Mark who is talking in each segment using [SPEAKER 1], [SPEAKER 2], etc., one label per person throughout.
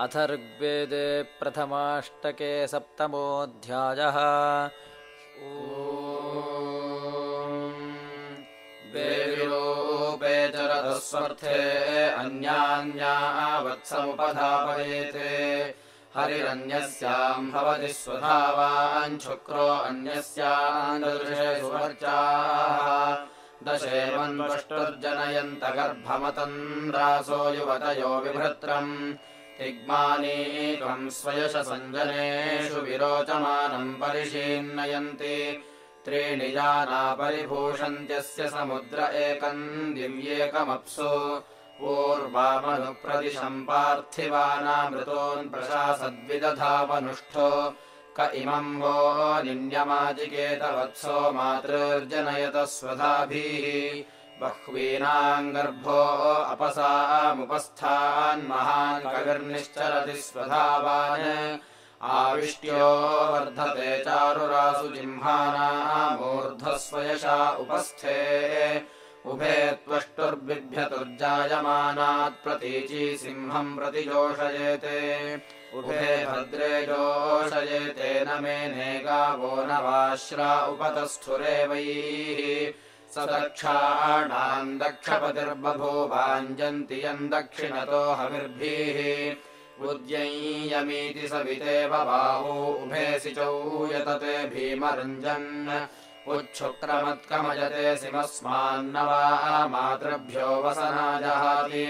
[SPEAKER 1] अथर्वेदे प्रथमाष्टके सप्तमोऽध्यायः ऊपेचरस्वर्थे अन्यान्यावत्समुपधापयेत् हरिरन्यस्याम् भवति स्वधावाञ्छुक्रो अन्यस्याञाः सुवर्चाः दशेवन्वष्टुर्जनयन्त गर्भमतन्द्रासो युवतयो विभृत्रम् ी त्वम् स्वयश सञ्जनेषु विरोचमानम् जाना परिभूषन्त्यस्य समुद्र एकम् दिव्येकमप्सो वोर्वामनुप्रतिशम् पार्थिवानामृतोऽन्प्रशासद्विदधावनुष्ठो क इमम् वो मातृर्जनयत स्वधाभिः बह्वीनाम् गर्भो कविर्निश्चरति स्वधावान् आविष्ट्यो वर्धते चारुरासु मूर्धस्वयशा उपस्थे उभे त्वष्टुर्बिभ्यतुर्जायमानात् प्रतीची सिंहम् प्रतिजोषयेते उभे भद्रे जोषयेते न मेनेगावो उपतस्थुरेवैः स दक्षाणाम् दक्षपतिर्बभूवाञ्जन्ति यम् दक्षिणतो हमिर्भिः उद्यमीति सविदे बाहु उभेसिचयतते भीमरञ्जन् उच्छुक्रमत्कमयते सिमस्मान्नवाहा मातृभ्योऽवसनाजहापि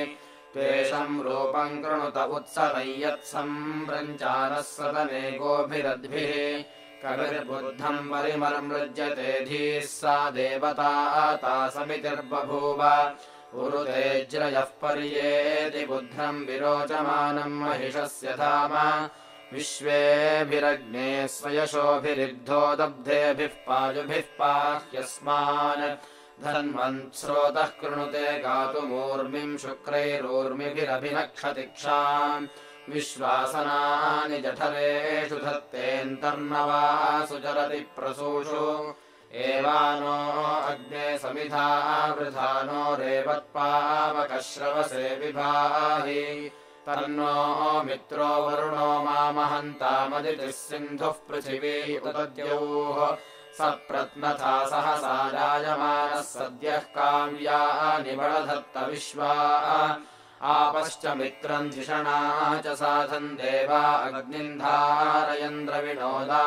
[SPEAKER 1] तेषम् रूपम् कृणुतमुत्सरै यत्संरञ्जारः सदनेकोभिरद्भिः कविर्बुद्धम् वरिमरमृज्जते धीः सा देवतार्बभूव उरुते उरुतेज्रयः पर्येति बुद्धम् विरोचमानम् महिषस्य धाम विश्वेऽभिरग्ने स्वयशोऽभिरिग्धो दब्धेभिः पायुभिः पाह्यस्मान् धन्वन् श्रोतः कृणुते गातुमूर्मिम् शुक्रैरूर्मिभिरभिनक्षतिक्षाम् विश्वासनानि जठरेषु धत्ते चरति प्रसूषो
[SPEAKER 2] एवानो
[SPEAKER 1] अग्ने समिधा वृधानो रेवत्पावकश्रवसे विभाहि मित्रो वरुणो मामहन्तामदिति सिन्धुः पृथिवी पुद्योः स प्रत्नथा सहसा जायमानः सद्यः काव्या निबलधत्तविश्वा आपश्च मित्रम् धिषणा च साधन् देवा अग्निन्धारयन्द्रविनोदा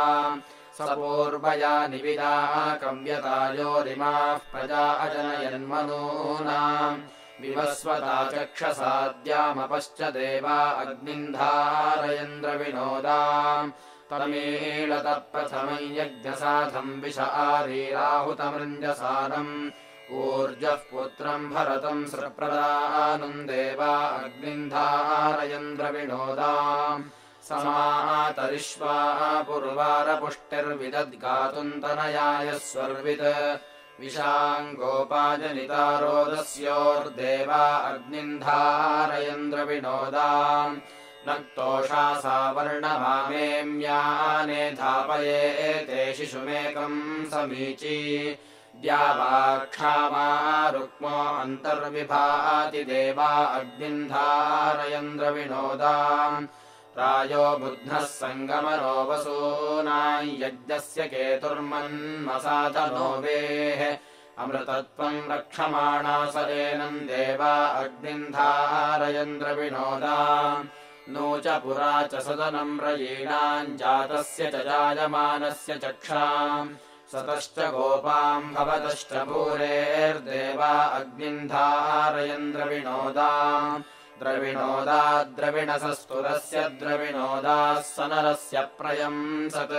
[SPEAKER 1] सपूर्वया निविदा कम्यता यो निमाः प्रजा अजनयन्मनूनाम् विवस्वता चक्षसाद्यामपश्च देवा अग्निन्धारयन्द्रविनोदाम् परमेळतत्पथमय्यज्ञसाधम् विष आधीराहुतमृञ्जसारम् ऊर्जः पुत्रम् भरतम् सप्रदानम् देवा अग्निन्धारयन्द्रविणोदा समाः तरिष्वाः पुर्वारपुष्टिर्विदद्घातुम् तनयायस्वर्विद् विशाम् गोपायनितारोदस्योर्देवा धापये एते शिशुमेकम् समीची द्यावा क्षामा अन्तर्विभाति देवा अग्निन्धारयन्द्रविनोदाम् रायो बुध्नः सङ्गमनो यज्ञस्य केतुर्मन्मसात नोवेः अमृतत्वम् रक्षमाणा सदेनम् देवा अग्निन्धारयन्द्रविनोदा नो च पुरा च जातस्य च जायमानस्य चक्षाम् सतश्च गोपाम् भवतश्च भूरेर्देवा अग्निन्धारयन् द्रविणोदा द्रविणोदा द्रविणसस्तुरस्य द्रविणोदाः सनरस्य प्रयम् सत्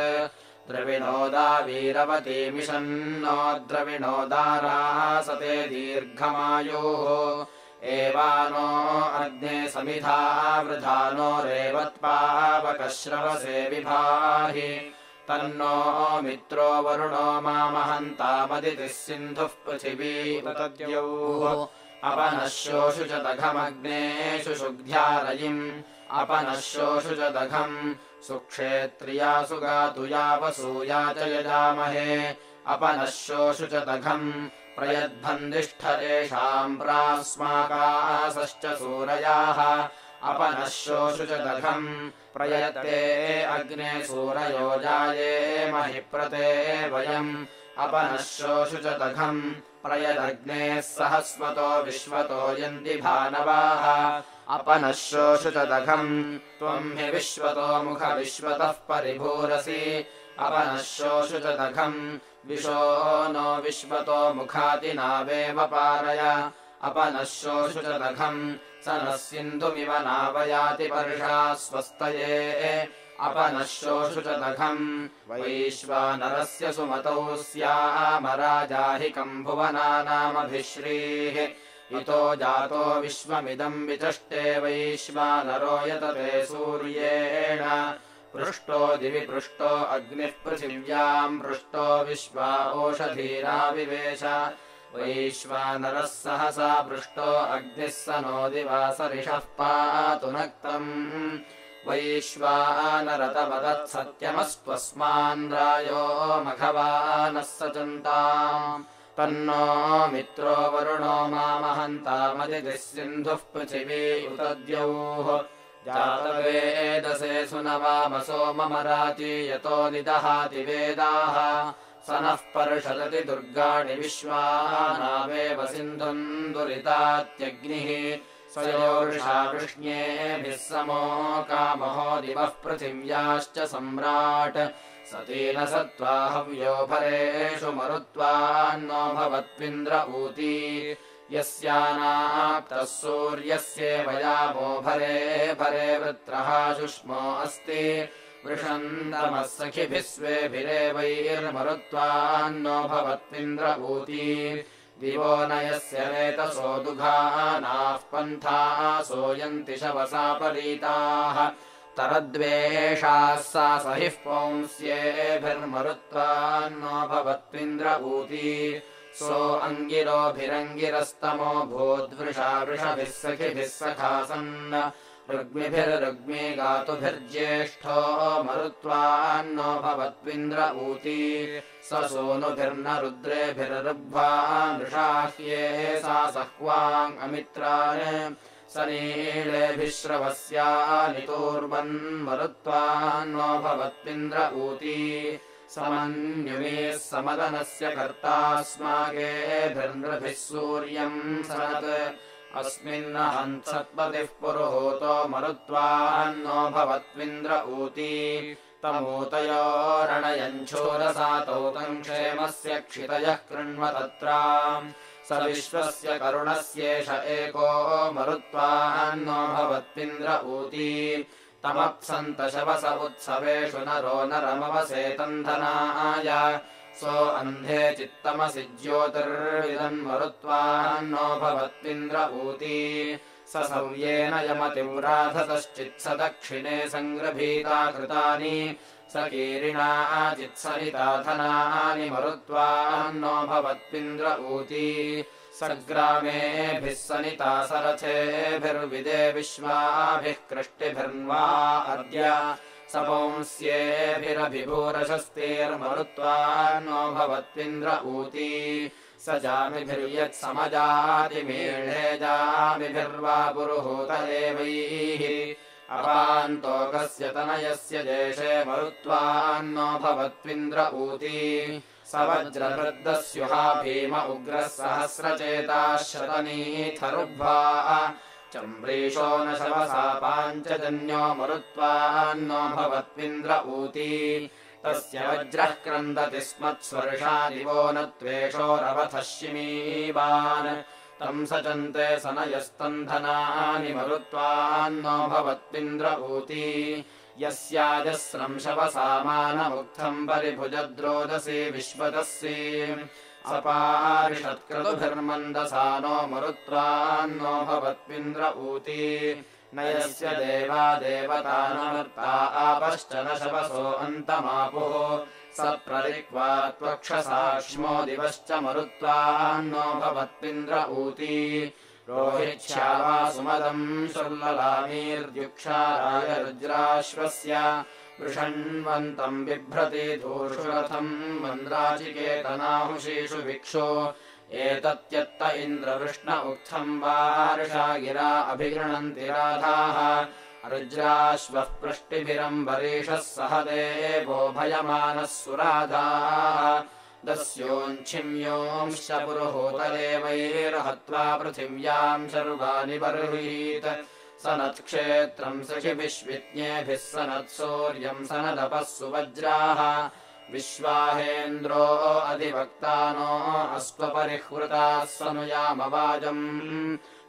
[SPEAKER 1] द्रविणोदा वीरवतीमिषन्नो द्रविणो दाराः सते दीर्घमायुः एवानो अग्ने समिधा वृधानो रेवत्पावकश्रवसे विभाहि तन्नो मित्रो वरुणो मामहन्तापदिति सिन्धुः पृथिवी उतद्यौः अपनश्योषु च दघमग्नेषु शुद्ध्यालयिम् अपनश्योषु च दघम् सुक्षेत्रियासु गातुयापसूयादयजामहे यावसूया च दघम् प्रयद्भन्दिष्ठरेषाम् प्रास्माकासश्च सूरयाः अपनश्योऽशुचदघम् प्रयते अग्ने सूरयो जाये महि प्रते वयम् अपनशोऽशुचदघम् प्रयदग्नेः सह विश्वतो यन्ति भानवाः अपनशोऽशुचदघम् त्वम् हि मुख विश्वतः परिभूरसि अपनशोऽशु चदघम् विशो नो विश्वतो मुखादिनावेव पारय अपनशोऽशु नः सिन्धुमिव नापयाति वर्षा स्वस्तये च दघम् वैश्वानरस्य सुमतौ स्यामराजाहि कम्भुवनानामभिश्रीः इतो जातो विश्वमिदम् विचष्टे वैश्वानरो यतते सूर्येण पृष्टो दिवि पृष्टो अग्निः पृथिव्याम् पृष्टो विश्वा ओषधीराविवेश वैश्वानरः सहसा पृष्टो अग्निः स नो दिवासरिषः पातु नक्तम् वैश्वानरतमदत्सत्यमस्त्वस्मान्द्रायो स चन्ता तन्नो मित्रो वरुणो मामहन्तामदिति सिन्धुः उतद्यौः जातवेदसे सुनवामसो मम यतो निदहाति वेदाः स नः पर्षदति दुर्गाणि विश्वानामेव सिन्धुम् दुरितात्यग्निः श्रोषा वृष्ण्येभिः समो कामहो दिवः पृथिव्याश्च सम्राट् सतीन सत्त्वा स त्वाहव्यो मरुत्वान्नो भवत्विन्द्र ऊती यस्यानाप्तः सूर्यस्येवयामो भरे भरे शुष्मो अस्ति पृषन्द्रमः स्वेभिरे वैर्मत्वान्नो भवत्पिन्द्रभूती दिवो यस्य नेतसो दुघा नाः पन्थाः सोऽयन्ति शवसा परीताः तरद्वेषाः सा सहिः पौंस्येभिर्मरुत्वान्नो सो अङ्गिरोभिरङ्गिरस्तमो भूद्वृषा वृषभिः सखिभिः सखा ऋग्मिभिर्रुग्मी गातुभिर्ज्येष्ठो मरुत्वान्नो भवत्विन्द्र ऊती स सोनुभिर्न नृषाह्ये सा अमित्रान् स नीलेभिश्रवस्यानितोर्मन् मरुत्वान्नो भवत्विन्द्र ऊती समन्युवेः समदनस्य कर्तास्माकेभिर्नृभिः सूर्यम् सरत् अस्मिन्नहन्सत्पतिः पुरुहूतो मरुत्वान्नो भवत्विन्द्र ऊती तमऊतयो रणयञ्छूरसातौतम् क्षेमस्य क्षितयः कृण्व तत्रा स विश्वस्य करुणस्येष एको मरुत्वान्नो भवत्विन्द्र ऊती उत्सवेषु नरो न सो अन्धे चित्तमसि ज्योतिर्विदन् वरुत्वान्नो ऊती स सव्येन यमतिव्राधतश्चित्स दक्षिणे सङ्ग्रभीता कृतानि स कीरिणा चित्सरिताधनानि मरुत्वान्नो भवत्पिन्द्र ऊती स ग्रामेभिः सरथेभिर्विदे विश्वाभिः कृष्टिभिर्वा अद्य शस्तेर्मरुत्वान्नो भवत्विन्द्र ऊती स जामिभिर्यत्समजातिमेभिर्वा पुरुहूत देवैः अपान्तोकस्य तनयस्य देशे मरुत्वान्नो भवत्विन्द्र ऊती स वज्रवृद्धस्युहा भीम उग्रः सहस्रचेताश्रतनीथरुभ्वा पाञ्चजन्यो मरुत्वान्नो भवत्विन्द्र ऊती तस्य वज्रः क्रन्दति स्मत्स्वर्षा दिवो न त्वेषो रवथश्चिमीवान् तं सचन्ते स न यस्तन्धनानि मरुत्वान्नो भवत्विन्द्र ऊती यस्याजस्रंशव परिभुजद्रोदसी विश्वदस्य सपाषत्क्रतुभिर्मन्दसा नो मरुत्वान्नो भवत्पिन्द्र ऊती न यस्य देवा देवतानमर्ता आपश्च न शपसोऽन्तमापुः स प्रलिक्वा त्वक्षसाक्ष्मो दिवश्च मरुत्वान्नोपभवत्पिन्द्र ऊती रोहिच्छावा सुमदम् सुललामीर्विक्षालाय वज्राश्वस्य वृषण्वन्तम् बिभ्रति धूषुरथम् मन्द्राचिकेतनाहुशेषु भिक्षो एतत्यत्त उक्थम् वार्षा गिरा अभिगृणन्ति राधाः रुज्राश्वः पृष्टिभिरम्बरीषः सह देवो भयमानः सुराधाः दस्योञ्छिम्योंश्च पुरुहूतदेवैर्हत्वा पृथिव्याम् सर्वानि बर्हीत् सनत्क्षेत्रम् सखि विश्विज्ञेभिः सनत्सूर्यम् सनदपः सुवज्राः विश्वाहेन्द्रो अधिभक्तानोऽस्त्वपरिहृताः सनुयामवाजम्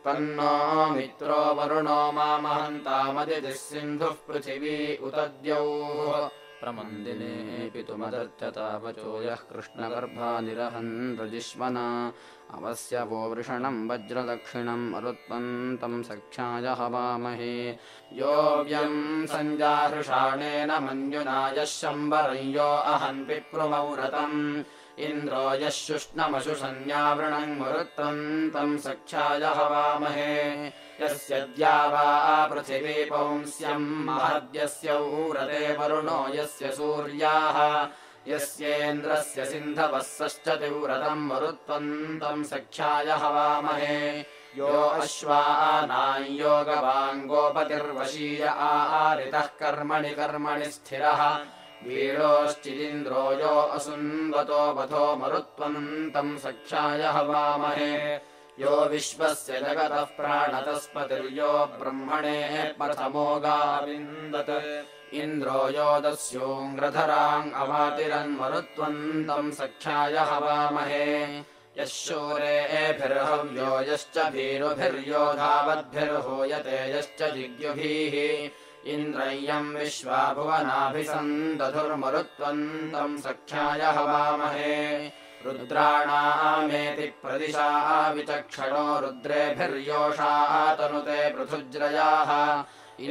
[SPEAKER 1] तन्नो मित्रो वरुणो मामहन्तामदिः सिन्धुः पृथिवी उतद्यौः प्रमन्दिनेऽपितुमदर्थतापचो यः रजिष्वना अवस्य वो वृषणम् वज्रदक्षिणम् मरुत्वन्तम् सख्याय हवामहे योऽव्यम् सञ्जाहृषाणेन मञ्जुना यः शम्बरं यो अहम् पिप्लुवतम् इन्द्रो यः शुष्णमशुसंज्ञावृणम् सञ्जावृणम् सख्याय हवामहे यस्य द्यावापृथिवीपौंस्यम् महद्यस्य ऊरते वरुणो यस्य सूर्याः यस्येन्द्रस्य तिव्रतम् मरुत्वन्तम् सख्याय हवामहे यो अश्वाना यो आरितः कर्मणि कर्मणि स्थिरः वीरोश्चिदिन्द्रो यो असुन्वतो वधो मरुत्वन्तम् सख्याय हवामहे यो विश्वस्य जगतः प्राणतस्पतिर्यो ब्रह्मणे प्रथमोगारिन्दत् इन्द्रो यो दस्योङ्ग्रधराम् सख्याय हवामहे यश्चोरे एभिर्हव्यो यश्च भीरुभिर्योधावद्भिर्भूयते यश्च जिज्ञुभिः इन्द्रय्यम् विश्वाभुवनाभिसन्दधुर्मरुत्वन्तम् सख्याय हवामहे रुद्राणामेति प्रदिशाः विचक्षणो रुद्रेभिर्योषाः तनुते पृथुज्रयाः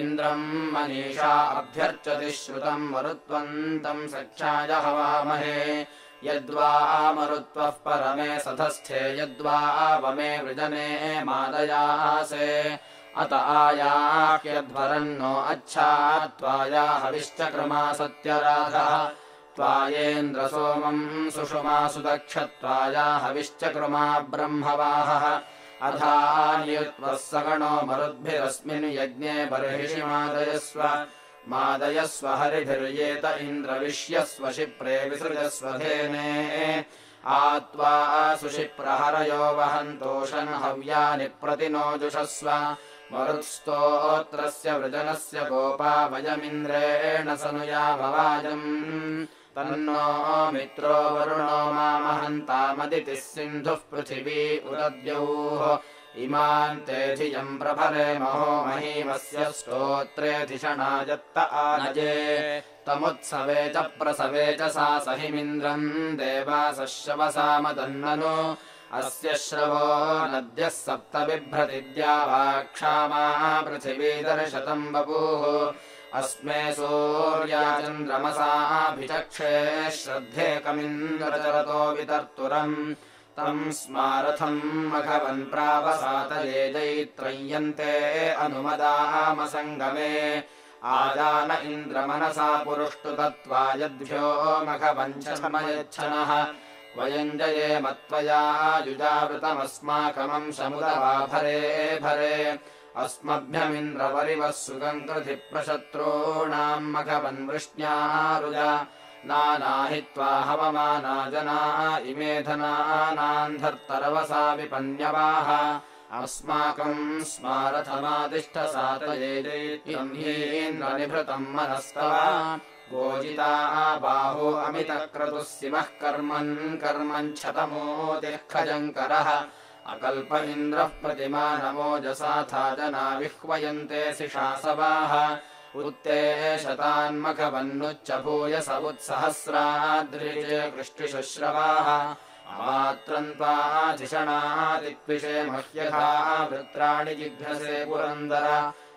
[SPEAKER 1] इन्द्रम् मनीषा अभ्यर्चति श्रुतम् मरुत्वन्तम् सख्याय हवामहे यद्वा आमरुत्वः परमे सधस्थे यद्वावमे वृजने मादयासे अत अच्छा त्वाया हविश्च क्रमा सत्यराधः त्वायेन्द्रसोमम् सुषुमा सुदक्ष हविश्च कृमा ब्रह्मवाहः अधान्युत्वः सगणो मरुद्भिरस्मिन् यज्ञे बर्हिषि मादयस्व मादयस्वहरिभिर्येत इन्द्रविष्यस्वशिप्रे विसृजस्वधेने आत्वा सुषिप्रहरयो वहन्तोषन् हव्यानि प्रतिनोजुषस्व मरुत्स्तोत्रस्य वृजनस्य गोपाभयमिन्द्रेण सनुयामवाजम् तन्नो मित्रो वरुणो मामहन्तामदिति सिन्धुः पृथिवी पुरद्योः इमान्तेधियम् प्रभरे महो महीमस्य स्तोत्रे स्तोऽत्रेऽधिषणायत्त आजे तमुत्सवे च प्रसवे च सा सहिमिन्द्रम् देवासश्यवसामदन्ननु अस्य श्रवो नद्यः सप्त बिभ्रति द्यावा बभूः अस्मे सूर्याचन्द्रमसाभिचक्षे कमिन्द्रचरतो वितर्तुरम् तम् स्मारथम् मघवन्प्रावसातरे जैत्रयन्ते अनुमदा आदान इन्द्रमनसा पुरुष्टु तत्त्वायद्भ्यो मघवञ्च वयम् जये मत्त्वया युजावृतमस्माकमम् समुदवाभरे भरे अस्मभ्यमिन्द्रवरिवः सुगन्धृधिप्रशत्रूणाम् मखवन्वृष्ण्याः रुजा नानाहित्वा हवमाना जना इमे धनानान्धर्तरवसा विपन्यवाः अस्माकम् स्मारथमादिष्ठसातयेभृतम् मनस्तवा
[SPEAKER 2] भोजिताः
[SPEAKER 1] बाहो अमितक्रतुः सिमः कर्मन् कर्म क्षतमो अकल्प इन्द्रः प्रतिमा नमोजसाथा जना विह्वयन्ते सिषासवाः वृत्ते शतान्मखवन्नुच्चभूयसमुत्सहस्रादृशे कृष्ण्यशुश्रवाः अमात्रन्ताधिषणादिक्भिषे मह्यथा वृत्राणि जिभ्रसे पुरन्दर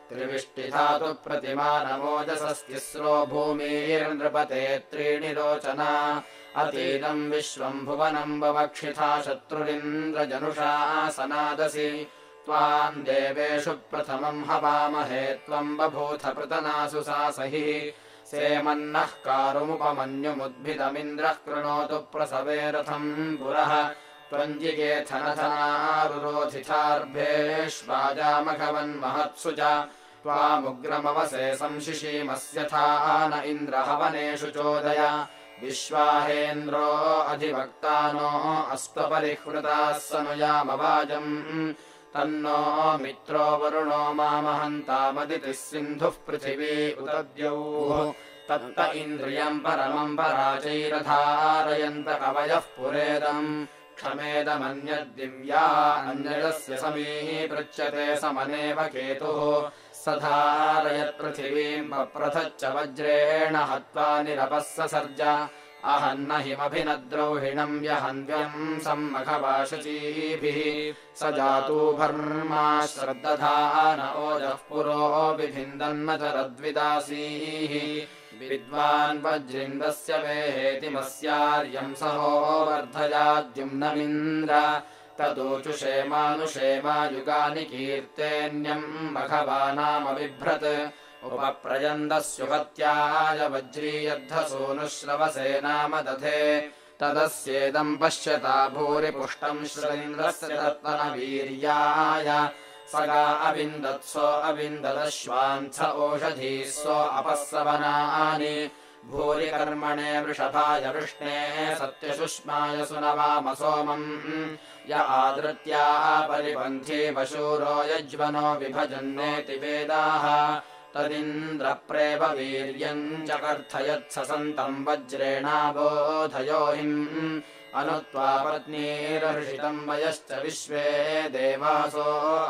[SPEAKER 1] त्रिविष्टिधातु प्रतिमा नमोजसस्तिस्रो त्रीणि त्रीणिलोचना अतीतम् विश्वम् भुवनम् ववक्षिथा शत्रुरिन्द्रजनुषा सनादसि त्वाम् देवेषु प्रथमम् हवामहे बभूथ पृतनासु सहि सेमन्नः कारुमुपमन्युमुद्भिदमिन्द्रः कृणोतु रथम् पुरः थनथनारुरोधिथार्भेष्वाजामघवन्महत्सु च मुग्रमवशेषंशिशीमस्यथा न इन्द्रहवनेषु चोदय विश्वाहेन्द्रोऽधिवक्ता नो अस्त्वपरिहृताः सनुयामवाजम् तन्नो मित्रो वरुणो मामहन्तामदिति सिन्धुः पृथिवी उदद्यौ तत्त इन्द्रियम् परमम् पराचैरधारयन्त कवयः पुरेदम् अन्यजस्य समीः पृच्छते समनेव केतुः स प्रथच्च पृथिवीम् वज्रेण हत्वा निरपः सर्ज हिमभिनद्रौहिणम् यहन्व्यम् सम्मखवाशचीभिः स जातु न श्रद्दधानः पुरो बिभिन्दन् नसीः विद्वान् वज्रिन्दस्य वेहेतिमस्यार्यम् सहो वर्धयाद्युम्नमिन्द्र तदुचुक्षेमानुक्षेमा युगानि कीर्तेऽन्यम् मघवानामबिभ्रत् उपप्रयन्दस्युगत्याय वज्री यद्धसोऽनुश्रवसे नाम दधे तदस्येदम् पश्यता भूरिपुष्टम् श्रेन्द्रस्य तत्तनवीर्याय सगा अविन्दत्सो अविन्ददश्वान्थ श्वान्थ ओषधी सो भूरिकर्मणे वृषभाय वृष्णेः सत्यसुष्माय सुनवामसोमम् य आदृत्याः वशूरो यज्वनो विभजन्नेति वेदाः तदिन्द्रप्रेमवीर्यम् चकर्थयत्ससन्तम् वज्रेणाबोधयोहिम् अनुत्वा पत्नीरषितम् वयश्च विश्वे देवासो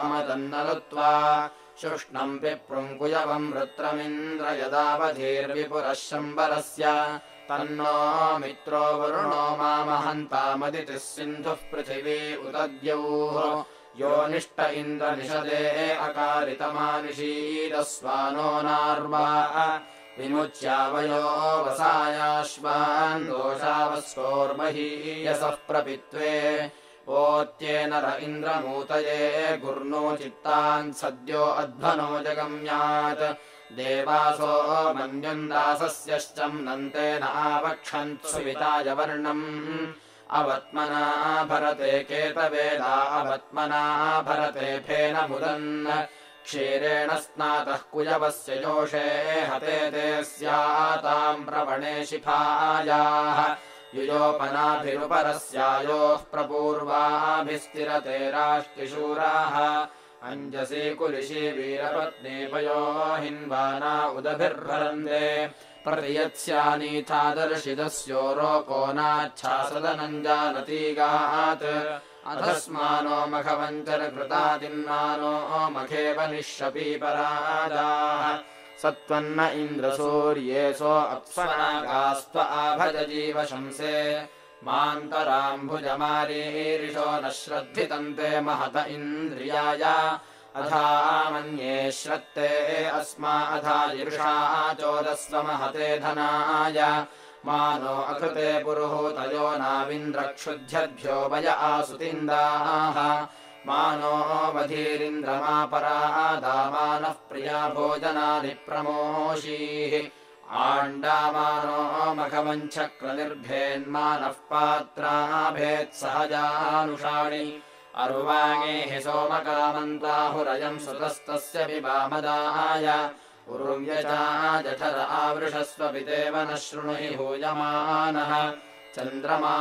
[SPEAKER 1] अमतन्नत्वा शुष्णम् पिप्रुङ्कुयवम् वृत्रमिन्द्र यदावधिर्विपुरः शम्बरस्य तन्नो मित्रो वरुणो मामहन्तामदिति सिन्धुः पृथिवी उदद्योः योऽनिष्ट इन्द्रनिषदे अकारितमानिषीरस्वानो नार्वा विमुच्यावयो वसायाश्वान् दोषावस्वोर्महीयसः प्रपित्वे र इन्द्रमूतये गुर्णो चित्तान् सद्यो अध्वनो जगम्यात् देवासो मन्युन्दासस्यश्चम् नन्तेनावक्षन् स्विताय सुविताजवर्णम् अवत्मना भरते केतवेदा अवत्मना भरते फेन मुदन् क्षीरेण स्नातः कुजवस्य जोषे हते ते स्याताम् प्रवणे शिफायाः प्रपूर्वाभिस्तिरते राष्टिशूराः अञ्जसी कुलिशी वीरपत्नीपयो हिन्वाना उदभिर्वरन्द्रे प्रतियत्स्यानीथा दर्शितस्योरोपो नाच्छासदनञ्जानतीगात् अधस्मानो मघवन्तरकृतादिन्मानोऽ मघेव निःश्यपि सत्त्वन्न त्वन्न इन्द्रसूर्ये सो अप्सनागास्त्व आ भज जीवशंसे मान्तराम्भुजमारीरिषो न श्रद्धितन्ते महत इन्द्रियाय अधा मन्ये श्रत्ते अस्मा अधायीरुषा चोदस्व महते धनाय मानो अकृते पुरुहूतयो नाविन्द्रक्षुध्यभ्यो वय आसुतिन्दाः मानो वधीरिन्द्रमापरा दामानः प्रिया भोजनाधिप्रमोषीः आण्डामानो मघवञ्छक्रनिर्भेन्मानः पात्राभेत्सहजानुषाणि अर्वाणीः सोमकामन्ताहुरयम् सुतस्तस्य पि उर्व्यजा जठर आवृषस्व वृषस्वपि देवनः भूयमानः चन्द्रमा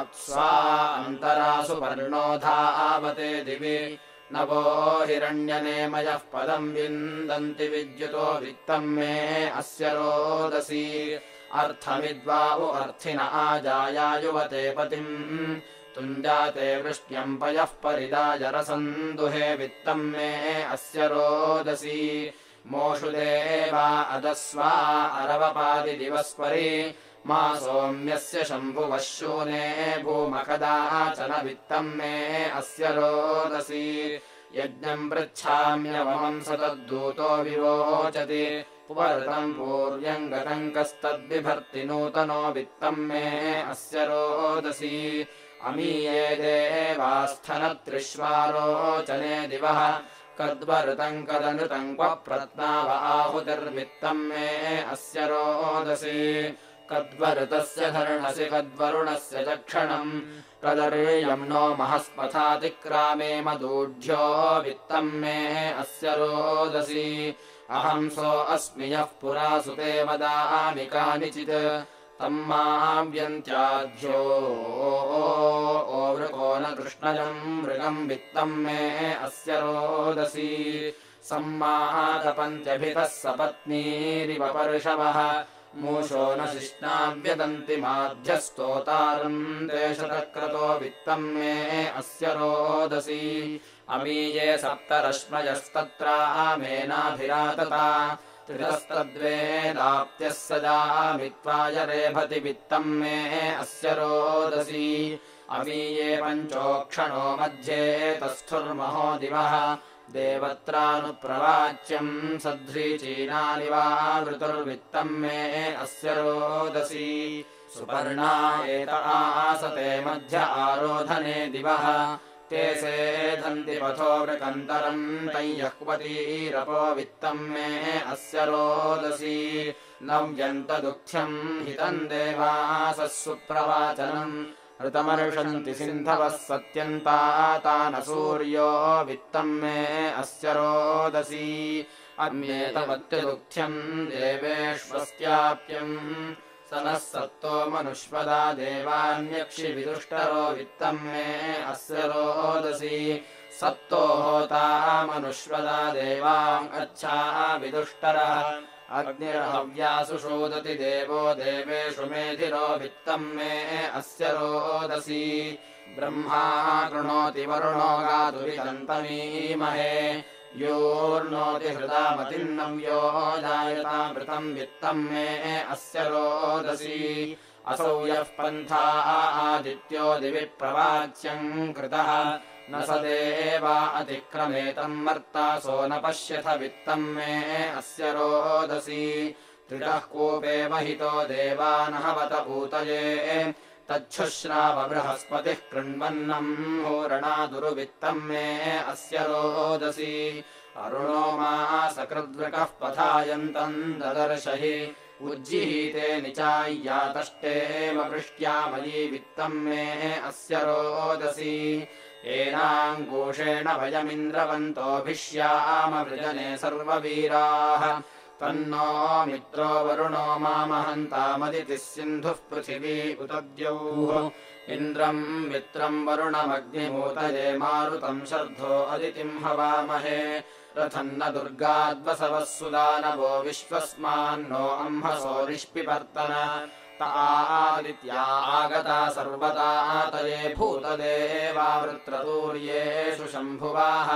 [SPEAKER 1] अप्स्वा अन्तरासु पर्णोधा आवते दिवि नवो हिरण्यने मयः पदम् विन्दन्ति विद्युतो वित्तम् मे अस्य रोदसी आजाया युवते पतिम् तुञ्जाते वृष्ट्यम् पयः परिदाजरसन्दुहे वित्तम् मे अस्य रोदसी मोषु अदस्वा अरवपादि दिवस्परि मा सोम्यस्य शम्भुवः शूले भूमकदाचलन वित्तम् मे अस्य रोदसी यज्ञम् पृच्छाम्यवमम् स तद्धूतो विवोचति पुवर्णम् पूर्यम् कस्तद्विभर्ति नूतनो वित्तम् मे अस्य रोदसी अमीये देवास्थनत्रिष्वा रोचने दिवः कद्वऋतम् कदनृतम् त्वप्रत्नावाहुतिर्मित्तम् मे अस्य रोदसी कद्वरुतस्य धर्णसि कद्वरुणस्य चक्षणम् प्रदर्यम् नो महस्पथातिक्रामे मदूढ्यो वित्तम् मे अस्य रोदसी अहम् अस्मि यः पुरा सुते वदामि कानिचित् तम् माव्यन्त्याध्यो ओवृको न कृष्णजम् मृगम् वित्तम् मे अस्य रोदसी सम् सपत्नीरिव पर्षवः मूषो न शिष्णाव्यदन्ति व्यदन्ति माध्यस्तोतारम् देशतक्रतो वित्तम् मे अस्य रोदसी अमीये सप्तरश्मयस्तत्रा मेनाभिरातता त्रिरस्तद्वेदाप्त्यः सजा वित्त्वाय रेभति वित्तम् मे अस्य रोदसी अमीये पञ्चोक्षणो मध्ये तस्थुर्महो दिवः देवत्रानुप्रवाच्यम् सध्रीचीनानि वा ऋतुर्वित्तम् मे अस्य रोदसी सुपर्णा एत आसते मध्य आरोधने दिवः ते सेधन्ति पथो वृकन्तरम् तञ रपो वित्तम् मे अस्य रोदसी नव्यन्तदुःख्यम् हितम् देवासः सुप्रवाचनम् ऋतमर्षन्ति सिन्धवः सत्यन्ता ता सूर्यो वित्तम् मे अस्य रोदसी अन्येतवत्ति दुःख्यम् स नः सत्तो मनुष्पदा देवान्यक्षि विदुष्टरो वित्तम् मे अस्य रोदसी सत्तो हो देवाम् देवार्चाः विदुष्टरः अग्निर्हव्यासुषोदति देवो देवेषु मेधिरो वित्तम् मे अस्य रोदसी ब्रह्मा कृणोति वरुणो गातुरि दन्तमीमहे योऽर्णोति हृदा मतिर्नव्यो जायतावृतम् वित्तम् मे अस्य रोदसी असौ यः पन्था आदित्यो दिविप्रवाच्यम् कृतः न अतिक्रमेतम् मर्ता सो न पश्यथ वित्तम् मे अस्य रोदसी त्रिडः कोपे महितो देवानहवतभूतये तच्छुश्राव बृहस्पतिः कृण्वन्नम् होरणा दुरु मे अस्य रोदसी अरुणो सकृद्वृकः पथायन्तम् ददर्श हि उज्जिहीते निचाय्यादष्टे वृष्ट्यामलि वित्तम् मे अस्य रोदसी एनाङ्कोषेण वयमिन्द्रवन्तोऽभिष्यामवृजने सर्ववीराः तन्नो मित्रो वरुणो मामहन्तामदिति सिन्धुः पृथिवी उतद्यौः इन्द्रम् मित्रम् वरुणमग्निभूतये मारुतम् शर्धो अदितिम् हवामहे रथन्न दुर्गाद्वसवः सुदानवो विश्वस्मान्नो आदित्या आगता सर्वता तये भूतदेवावृत्रतूर्येषु शम्भुवाः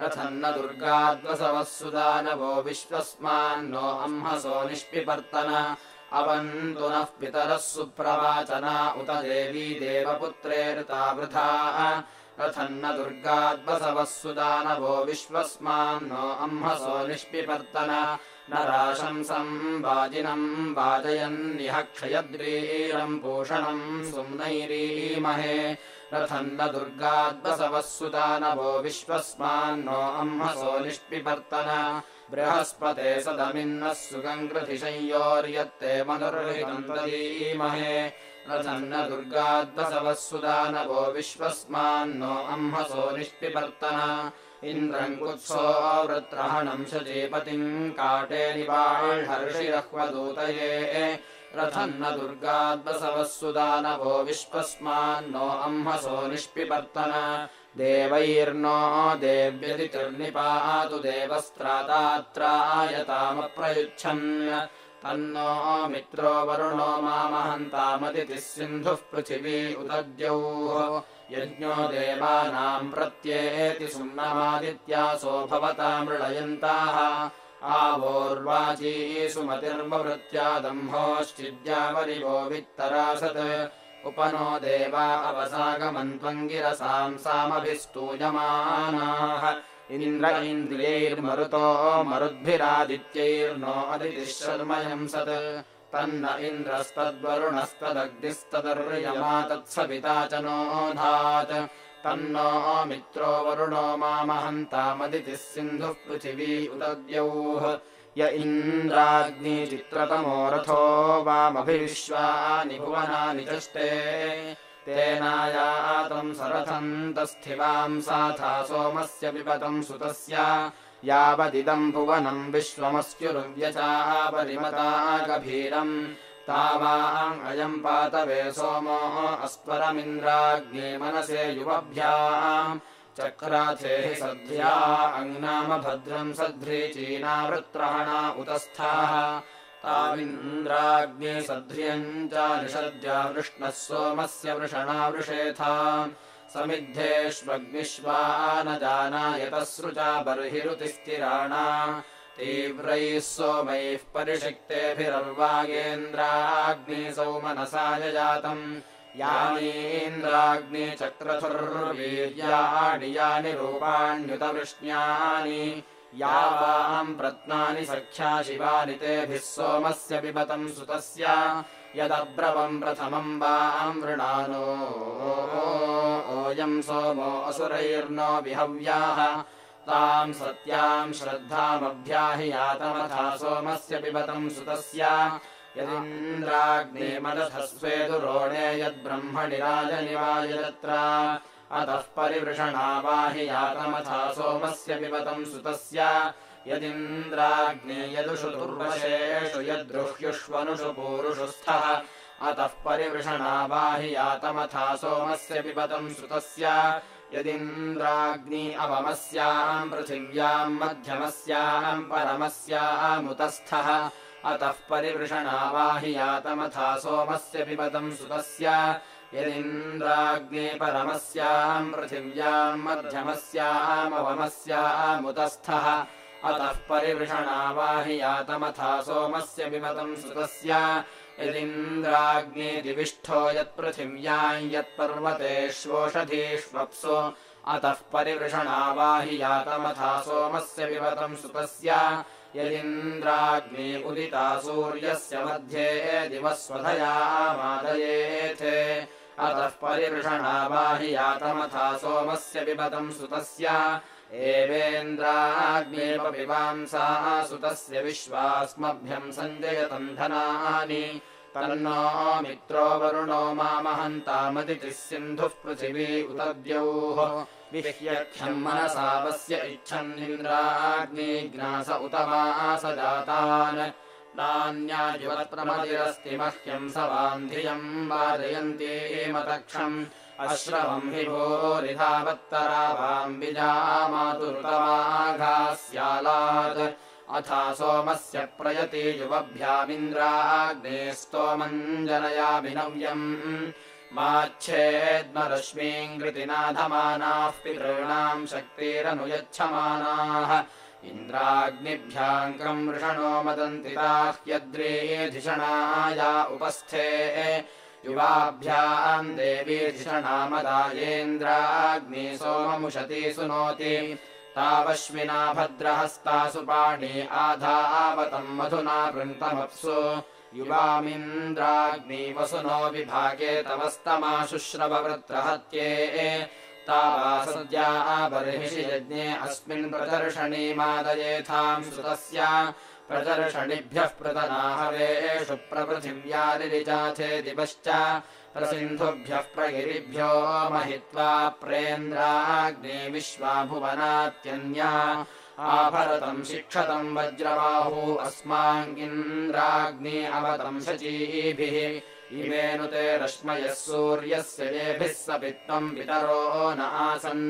[SPEAKER 1] रथन्न दुर्गाद्वस वस्तुदान विश्वस्मान्नो अम्हसो निष्पिपर्तन अवन्तु नः पितरः सुप्रवाचना उत देवी देवपुत्रे वृथाः रथन्न दुर्गाद्वस वस्तुदान अम्हसो निष्पिपर्तन न राशंसम् वाजिनम् वाजयन्निह निहक्षयद्रीरम् भूषणम् सुम्नैरीमहे रथन्न दुर्गाद्भसवः सुदानवो विश्वस्मान्नो अम्हसो सोनिष्पिबर्तनः बृहस्पते सदमिन्नः सुगङ्कृधिषयौर्यत्ते मधुर्हितम् प्रीमहे रथन्न दुर्गाद्भसवः सुदानवो विश्वस्मान्नो अम्हसो निष्पिबर्तनः इन्द्रम् कुत्सो वृत्रहणम् काटे निवाह्हर्षिरह्वदूतये रथन्न दुर्गाद्बसवः सुदान विश्वस्मान्नो अम्हसो निष्पिपत्तन देवैर्नो देव्यतिर्निपातु देवस्त्रातात्राय तामप्रयुच्छन् तन्नो मित्रो वरुणो मामहन्तामदिति सिन्धुः पृथिवी उदद्यौः यज्ञो देवानाम् प्रत्येति सुन्नमादित्या सो भवता मृळयन्ताः आवोर्वाचीषु मतिर्ववृत्या दम्भोश्चिद्यावरिवो वित्तरासत् वित्तरा सत् उपनो देवा सामभिस्तूयमानाः इन्द्र इन्द्रियैर्मरुतो मरुद्भिरादित्यैर्नो अदितिशन्मयम् सत् तन्न इन्द्रस्तद्वरुणस्तदग्निस्तदर्यमातत्सविता च नोधात् तन्नो मित्रो वरुणो मामहन्तामदितिः सिन्धुः पृथिवी उदद्यौः य इन्द्राग्नीचित्रतमो रथो वामभिविश्वानि भुवनानि चष्टे तेनायातम् सरथन्तस्थिवांसाथा सोमस्य पिबदम् सुतस्य यावदिदम् भुवनम् विश्वमस्युरुव्यचाः परिमता गभीरम् तावा अयम् पातवे सोमा अस्वरमिन्द्राग्नि मनसे युवभ्याः चक्राचेः सध्र्या अङ्नामभद्रम् सध्री चीना उतस्थाः तामिन्द्राग्नि सध्रियम् च निषद्या वृष्णः सोमस्य वृषणा वृषेथा समिद्धेष्वग्निश्वानजानायतसृ च बर्हिरुतिस्थिराणा तीव्रैः सोमैः परिषिक्तेभिरर्वागेन्द्राग्निसौमनसायजातम् यानीन्द्राग्निचक्रथुर्वीर्याणि यानि रूपाण्युतवृष्ण्यानि या वाम् रत्नानि सख्या शिवानि तेभिः सोमस्य पिबतम् सुतस्य यदब्रवम् प्रथमम् वृणानो ओयम् सोमो असुरैर्नो विहव्याः ताम् सत्याम् श्रद्धामभ्याहि यातमथा सोमस्य पिबतम् सुतस्य यदिन्द्राग्नेमदस्वेतु रोणे यद्ब्रह्मणिराजनिवार्यत्रा अतः परिवृषणा वाहि आतमथा सोमस्य पिबतम् सुतस्य यदिन्द्राग्ने यदुषु दुर्गशेषु यदृह्युष्वनुषु पूरुषु स्थः अतः परिवृषणावाहि यातमथा सोमस्य पिबतम् सुतस्य यदिन्द्राग्नि अवमस्याम् पृथिव्याम् मध्यमस्याम् परमस्यामुतस्थः अतः परिवृषणा वाहि यातमथा सोमस्य पिबतम् श्रुतस्य यदिन्द्राग्ने परमस्याम् पृथिव्याम् मध्यमस्यामवमस्यामुतस्थः अतः परिवृषणावाहि यातमथा सोमस्य विमतम् सुतस्य यदिन्द्राग्नेदिविष्ठो यत्पृथिव्याम् पृथिव्याम् यत्पर्वतेष्वोषधीष्वप्सो अतः परिवृषणावाहि यातमथा सोमस्य विमतम् सुतस्य यदिन्द्राग्ने उदिता सूर्यस्य मध्ये दिवस्वधयामादयेथे अतः परिवृषणावाहि यातमथा सोमस्य पिबतम् सुतस्य एवेन्द्राग्नेपमांसा सुतस्य विश्वास्मभ्यम् सञ्जयतम् धनानि तन्नो मित्रो वरुणो मामहन्तामदिति सिन्धुः पृथिवी उतद्यौः द्योः मनसा वस्य इच्छन्निन्द्राग्नी उत जातान् नान्यायवत्प्रमदिरस्ति मह्यम् स वान्धियम् वाजयन्ते मदक्षम् अश्रवम् विभोरिधावत्तराम् विजामातुर्पलमाघास्यालात् अथा सोमस्य प्रयति युवभ्यामिन्द्राग्ने स्तोमञ्जनयाभिनव्यम् माच्छेद्मलश्मीम् कृतिनाधमानास्ति ऋणाम् शक्तिरनुयच्छमानाः इन्द्राग्निभ्याम् क्रम् ऋषणो मदन्तिराह्यद्रेधिषणाया उपस्थेः युवाभ्याम् देवीर्षणामदायेन्द्राग्निसोममुषती सुनोति तावश्विना भद्रहस्तासु पाणि आधा मधुना मधुना युवामिन्द्राग्नि वसुनो विभागे तमस्तमाशुश्रववृत्रहत्ये तावा तावासद्या यज्ञे अस्मिन् प्रदर्शनीमादयेथाम् श्रुतस्य प्रचर्षणिभ्यः प्रतनाहवेषु प्रपृथिव्यादिरिचाथे दिवश्च प्रसिन्धुभ्यः प्रगिरिभ्यो महित्वा प्रेन्द्राग्ने विश्वा भुवनात्यन्या आभरतम् शिक्षतम् वज्रबाहु अवतम् शचीभिः इमेऽनुते रश्मयः सूर्यस्य एभिः स पित्त्वम् पितरो आसन्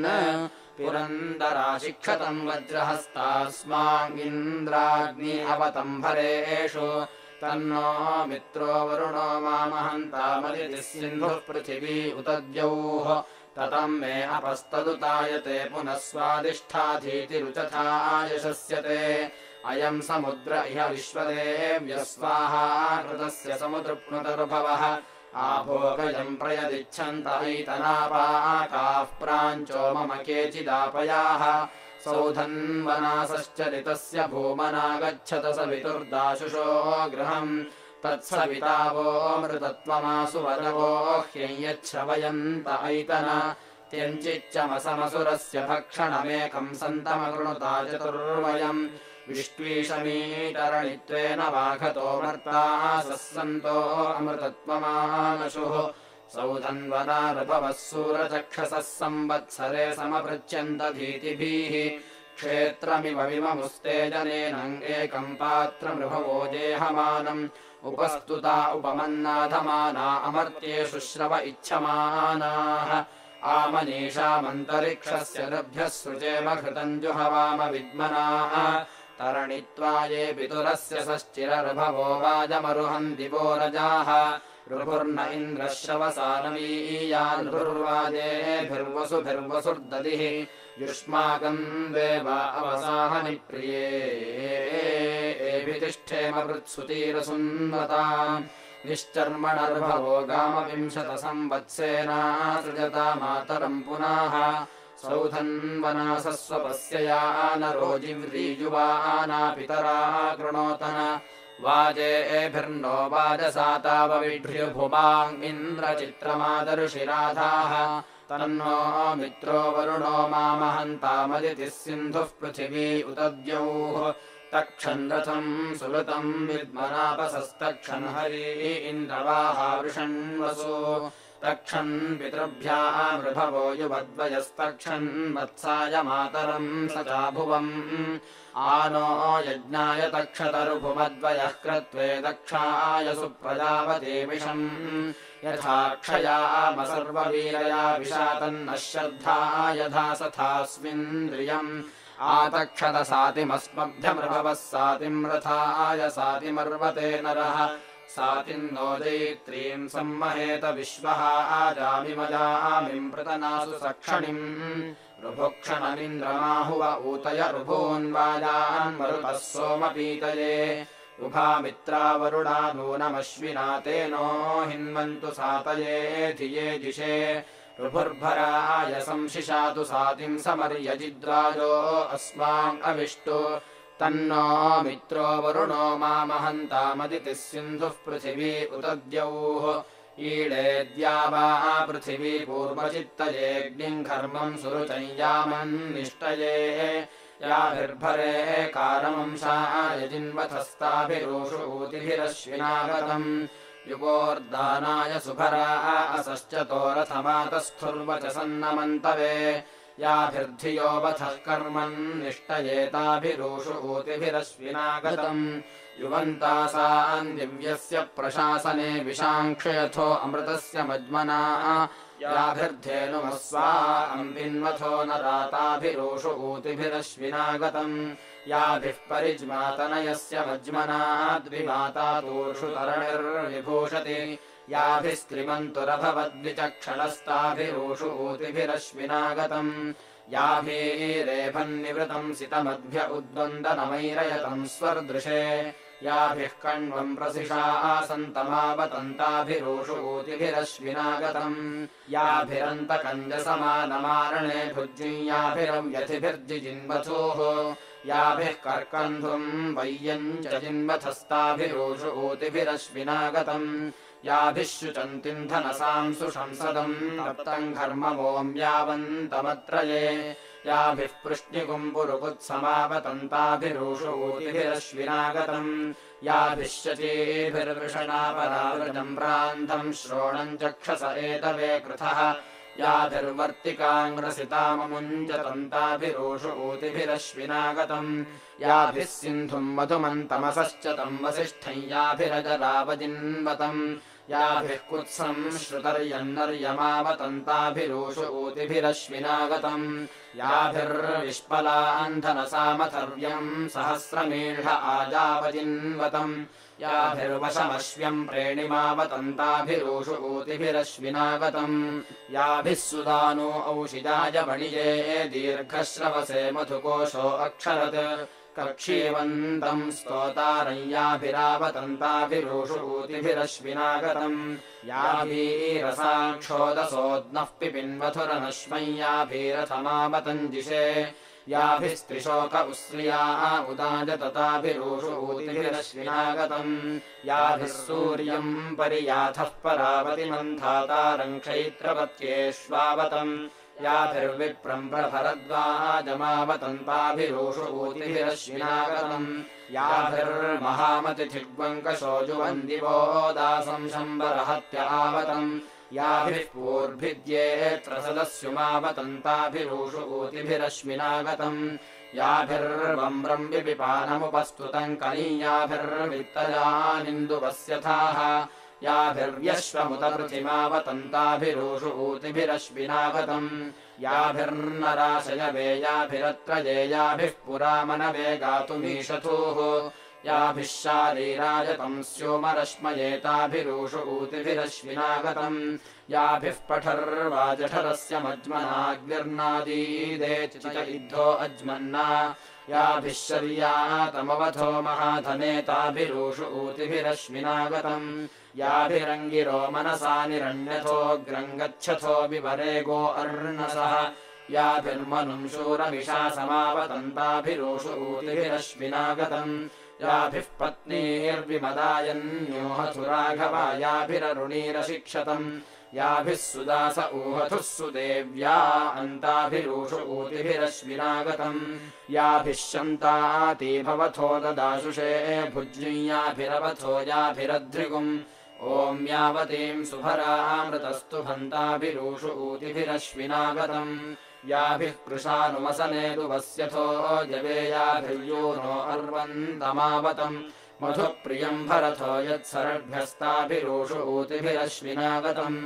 [SPEAKER 1] पुरन्दराशिक्षतम् वज्रहस्तास्मािन्द्राग्निहवतम्भरेषु तन्नो मित्रो वरुणो मामहन्ता सिन्धुः पृथिवी उत ततम् मे अपस्तदुतायते पुनः यशस्यते अयम् समुद्र इह विश्वदेव्यस्वाहा कृतस्य आपोभजम् प्रयदिच्छन्त हैतनापाः प्राञ्चो मम केचिदापयाः सौधन्वनासश्च ऋतस्य भूमनागच्छत स पितुर्दाशुषो गृहम् तत्सवितावोऽमृतत्वमासुवरवो ह्यञ्ज्रवयन्त ऐतन त्यञ्चिच्चमसमसुरस्य भक्षणमेकम् सन्तमकृणुता चतुर्वयम् विष्वीशमीतरणित्वेन वाघतो मर्ताः सस्सन्तो अमृतत्वमानशुः सौधन्वना रपवः सुरचक्षसः संवत्सरे भीतिभिः क्षेत्रमिव विममुस्तेजनेनङ्गेकम् पात्रमृभवो देहमानम् उपस्तुता उपमन्नाधमाना अमर्त्ये शुश्रव इच्छमानाः आमनीषामन्तरिक्षस्य लभ्यः जुहवाम विद्मनाः ये पितुरस्य षष्ठिरर्भवो वाजमरुहन् दिवो रजाः ऋभुर्न इन्द्रश्रवसानमीयार्वाजेभिर्वसुभिर्वसुर्दधिः युष्माकम् देव अवसाहनिप्रिये एभि तिष्ठेमकृत्सुतीरसुन्दता निश्चर्मणर्भवो गामविंशतसंवत्सेना सृजता मातरम् पुनः सौधन् वनासस्वपस्य या नरोजिव्रीयुवाना पितरा कृणोतन वाजे एभिर्नो वाजसातावीभ्य भुमा इन्द्रचित्रमादर्शिराधाः तन्नो मित्रो वरुणो मामहन्तामदिति सिन्धुः पृथिवी उतद्यौः तत्क्षन्द्रथम् सुलतम् विद्मनापसस्तक्षण्हरिः इन्द्रवाहा वृषण्सो तक्षन् पितृभ्या वृभवो युवद्वयस्तक्षन् वत्साय मातरम् स चाभुवम् आ नो यज्ञाय तक्षतरुभुमद्वयः क्रत्वे दक्षाय सुप्रदाव देवषम् यथा क्षयामसर्ववीरया यथा सथास्मिन्द्रियम् आतक्षतसातिमस्मभ्यमृभवः सातिम् रथाय सातिमर्वते नरः सातिन्नो नोदयित्रीम् संमहेत विश्वः आदामि पृतनासु सक्षणिम् रुभुक्षणमिन्द्रमाहुव क्षणरिन्द्राहुव ऊतय ऋभून्वादान्मरुतः सोमपीतये उभामित्रावरुडा नूनमश्विनाथेनो हिन्वन्तु सातये धिये दिशे रुभुर्भराय शिशा तु सातिम् समर्यजिद्वाजो अविष्टो तन्नो मित्रो वरुणो मामहन्तामदिति सिन्धुः पृथिवी उत वा पृथिवी पूर्वचित्तयेऽग्निम् घर्मम् सुरुचञ्जामन्निष्टये याभिर्भरेः कारमंसा यजिन्वथस्ताभिरुषुभिरश्विनावधम् युवोर्दानाय सुभरा असश्चतोरसमातस्थुर्वचसन्नमन्तवे याभिर्द्धियो वधः कर्मन् निष्टयेताभिरोषु ऊतिभिरश्विनागतम् युवन्तासा दिव्यस्य प्रशासने विशाङ्क्षयथो अमृतस्य मज्मना याभिर्धेनुमस्वा अम्बिन्वथो न दाताभिरोषु ऊतिभिरश्विनागतम् याभिः मज्मना द्विमाता तूषु तरणिर्विभूषति याभिः ऊतिभिरश्विनागतम् याभिरेभन्निवृतम् सितमद्भ्य उद्वन्दनमैरयतम् स्वर्दृशे याभिः कण्वम् प्रसिषा आसन्तमावतम् ताभिरोषो ऊतिभिरश्विनागतम् याभिः कर्कन्धुम् वैयम् जिन्मथस्ताभिरोषु ओतिभिरश्विनागतम् याभिः शुचन्तिन्धनसां सुसंसदम् अर्थम् घर्मवोम्यावन्तमत्रये याभिः पृष्टिगुम्पुरुकुत्समापतन्ताभिरोष याभिः शचीभिर्वृषणापरावृतम् रान्धम् श्रोणम् चक्षसरेतवे कृतः याभिर्वर्तिकाङ्ग्रसिताममुञ्च याभिः सिन्धुम् मधुमन्तमसश्च तम् वसिष्ठम् याभिरजरावजिन्वतम् याभिः कुत्सम् श्रुतर्यन्नर्यमावतन्ताभिरोषु ऊतिभिरश्विनागतम् याभिर्विष्पलान्धनसामथर्यम् सहस्रमेढ आजावजिन्वतम् याभिर्वशमश्व्यम् प्रेणिमावतन्ताभिरोषु ऊतिभिरश्विनागतम् याभिः सुदानो औषिदाय वणिजे दीर्घश्रवसे मधुकोशो अक्षरत् क्षीयन्तम् स्तोतारय्याभिरावतम् ताभिरोषूतिभिरश्विनागतम् याभिरसाक्षोदसोग्नः पि पिन्वथुरनश्मय्याभिरथमापतम् जिषे याभिः याभिः सूर्यम् परियाथः परावतिमन्धातारम् क्षैत्रपत्येष्वावतम् याभिर्विप्रम् प्रभरद्वाजमावतन्ताभिरोषु कोतिभिरश्विनागतम् याभिर्वहामति धिग्वकशोजुवन्दिवो दासम् शम्बरहत्य आगतम् याभिः पूर्भिद्येऽत्रसदस्युमावतन्ताभिरोषु कोतिभिरश्मिनागतम् याभिर्वम्ब्रम् विपिपानमुपस्तुतम् कनीयाभिर्मित्तया निन्दुवस्यथाः याभिर्यश्वमुत ऊतिभिरश्मिनागतम् याभिर्नराशयवे याभिरत्र ये याभिः याभिः सारीराजतंोमरश्मये ताभिरोषु ऊतिभिरश्विनागतम् याभिः पठर्वाजठरस्य मज्मनाग्निर्नादीदे च अज्मन्ना याभिः शर्यातमवधो तमवधो महाधनेताभिरोषु याभिरङ्गिरो मनसा निरण्यथोऽग्रम् विवरेगो अर्णसः गो शूरमिषा याभिर्मनुंशूरमिषासमावतन्ताभिरोषु ऊतिभिरश्विनागतम् याभिः पत्नीर्विमदायन्योऽहथु राघवा याभिररुणीरशिक्षतम् याभिः सुदास ऊहथुः सुदेव्या अन्ताभिरोषु ऊतिभिरश्विनागतम् याभिः शन्ताती भवथो ददाशुषे भुज्भिरवथो याभिरध्रिगुम् ॐ यावतीम् सुभरामृतस्तु भन्ताभिरोषु ऊतिभिरश्विनागतम् याभिः कृशानुवसनेतु वस्यथो यवे याभिर्यो नो अर्वन्तमावतम् मधुप्रियम् भरथो यत्सर्भ्यस्ताभिरोषु ऊतिभिरश्विनागतम्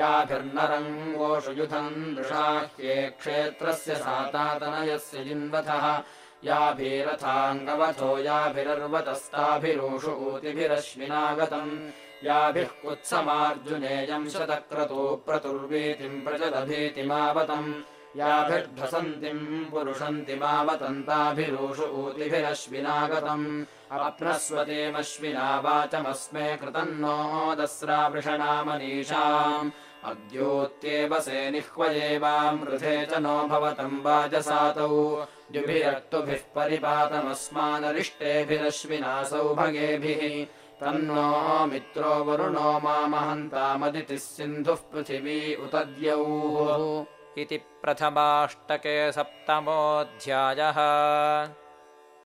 [SPEAKER 1] याभिर्नरम् युधम् दृशाह्ये क्षेत्रस्य सातातनयस्य जिन्वथः याभिरथाङ्गवथो याभिरर्वतस्ताभिरोषु ऊतिभिरश्विनागतम् याभिः कुत्समार्जुनेयम् सतक्रतो प्रतुर्वीतिम् प्रजतभीतिमावतम् याभिर्भसन्तिम् पुरुषन्तिमावतम् ऊतिभिरश्विनागतम् अप्नस्वतेमश्विना वाचमस्मे कृतम् नो दस्रा वृषणामनीषाम् अद्योत्येव सेनिह्वे च नो भवतम् वाचसातौ द्युभिरक्तुभिः परिपातमस्मानरिष्टेभिरश्विनासौ भगेभिः तन्नो मित्रो वरुणो मामहन्तामदिति सिन्धुः पृथिवी उत द्यौः इति प्रथमाष्टके सप्तमोऽध्यायः